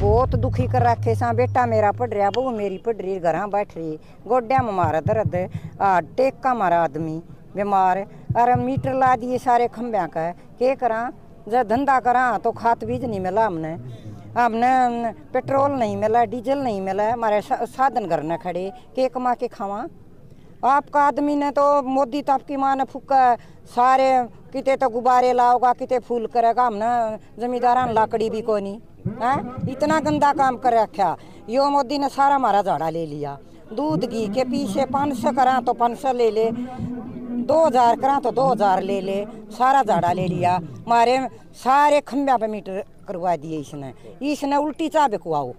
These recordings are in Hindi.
बहुत दुखी कर रखे सा। बेटा मेरा पढ़ बहू मेरी पढ़ रही घर बैठ रही गोड्या में दर्द। आ, टेका मारा आदमी। बीमार। अरे मीटर ला दिए सारे खंभ्या का। के करा? जब धंधा करा तो खात बीज नहीं मिला हमने। हमने पेट्रोल नहीं मिला, डीजल नहीं मिला। हमारे साधन घर न खड़े। के कमा के खावा? आपका आदमी ने तो मोदी तो आपकी माँ ने फूका सारे किते तो गुब्बारे लाओगा, किते फूल करेगा, हमने जमींदारान लाकड़ी भी को नहीं। है? इतना गंदा काम कर रखा। यो मोदी ने सारा हमारा झाड़ा ले लिया। दूध, घी के पीछे पाँच सौ करा तो पाँच सौ ले ले। दो हज़ार करा तो दो हज़ार ले ले। सारा झाड़ा ले लिया। मारे सारे खंभ्या पे मीटर करवा दिए इसने। इसने उल्टी चाह बिकवाओ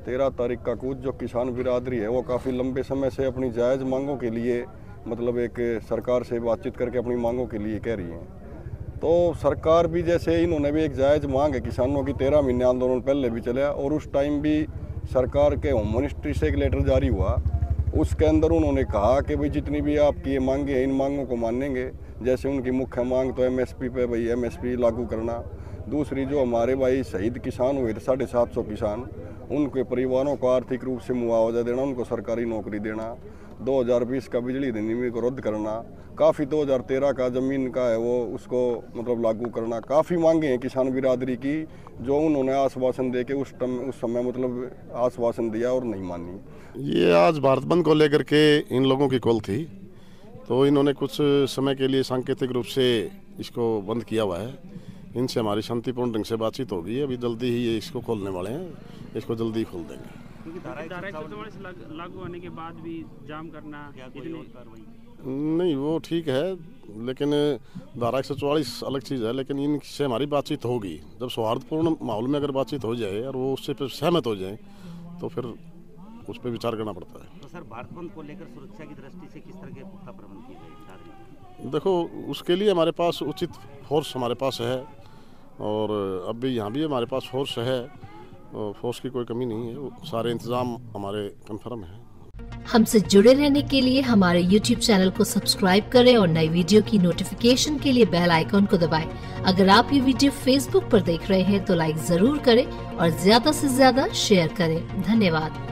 तेरह तारीख का कूच जो किसान बिरादरी है, वो काफ़ी लंबे समय से अपनी जायज़ मांगों के लिए मतलब एक सरकार से बातचीत करके अपनी मांगों के लिए कह रही हैं। तो सरकार भी जैसे इन्होंने भी एक जायज़ मांग है किसानों की, तेरह महीने आंदोलन पहले भी चला और उस टाइम भी सरकार के होम मिनिस्ट्री से एक लेटर जारी हुआ। उसके अंदर उन्होंने कहा कि भाई जितनी भी आपकी ये मांगे हैं, इन मांगों को मानेंगे। जैसे उनकी मुख्य मांग तो एमएसपी पे भाई एमएसपी लागू करना। दूसरी जो हमारे भाई शहीद किसान हुए थे, साढ़े सात सौ किसान, उनके परिवारों को आर्थिक रूप से मुआवजा देना, उनको सरकारी नौकरी देना 2020 का बिजली अधिनियम को रद्द करना, काफ़ी 2013 का ज़मीन का है वो, उसको मतलब लागू करना, काफ़ी मांगे हैं किसान बिरादरी की, जो उन्होंने आश्वासन दे के उस टम, उस समय मतलब आश्वासन दिया और नहीं मानी। ये आज भारत बंद को लेकर के इन लोगों की कॉल थी तो इन्होंने कुछ समय के लिए सांकेतिक रूप से इसको बंद किया हुआ है। इनसे हमारी शांतिपूर्ण ढंग से बातचीत होगी। अभी जल्दी ही ये इसको खोलने वाले हैं। इसको जल्दी ही खोल देंगे। लाग- लागू होने के बाद भी जाम करना नहीं वो ठीक है लेकिन धारा एक सौ चौवालीस अलग चीज़ है लेकिन इनसे हमारी बातचीत होगी। जब सौहार्दपूर्ण माहौल में अगर बातचीत हो जाए और वो उससे फिर सहमत हो जाए तो फिर उस पर विचार करना पड़ता है। तो सर भारत बंद को लेकर सुरक्षा की दृष्टि से किस तरह के पुख्ता प्रबंध किए गए देखो उसके लिए हमारे पास उचित फोर्स हमारे पास है। और अब भी यहाँ भी हमारे पास फोर्स है फोर्स की कोई कमी नहीं है सारे इंतज़ाम हमारे कंफर्म हैं। हमसे जुड़े रहने के लिए हमारे YouTube चैनल को सब्सक्राइब करें और नई वीडियो की नोटिफिकेशन के लिए बेल आइकॉन को दबाएँ। अगर आप ये वीडियो Facebook पर देख रहे हैं तो लाइक ज़रूर करें और ज़्यादा से ज़्यादा शेयर करें। धन्यवाद।